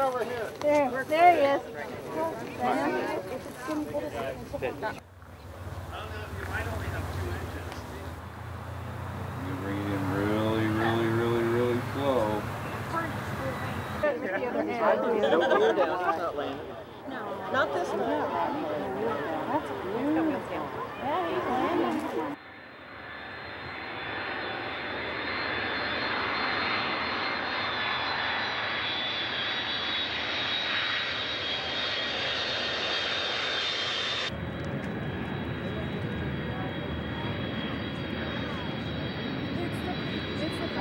right over here. There, there he is. You bring it in really, really, really, really slow. With the other hand. Not this one. Yeah, he's landing.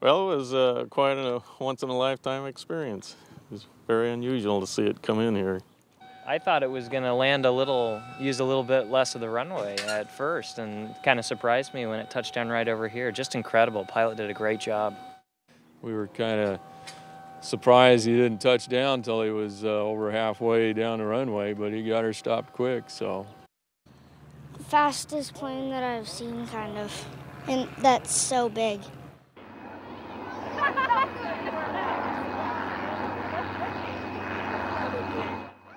Well, it was uh, quite a once in a lifetime experience. It was very unusual to see it come in here. I thought it was going to land a little, use a little bit less of the runway at first, and kind of surprised me when it touched down right over here. Just incredible. Pilot did a great job. We were kind of surprised he didn't touch down until he was uh, over halfway down the runway, but he got her stopped quick, so. fastest plane that I've seen, kind of. And that's so big.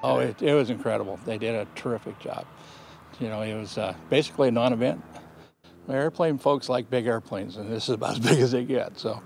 Oh, it, it was incredible. They did a terrific job. You know, it was uh, basically a non-event. Airplane folks like big airplanes, and this is about as big as they get. So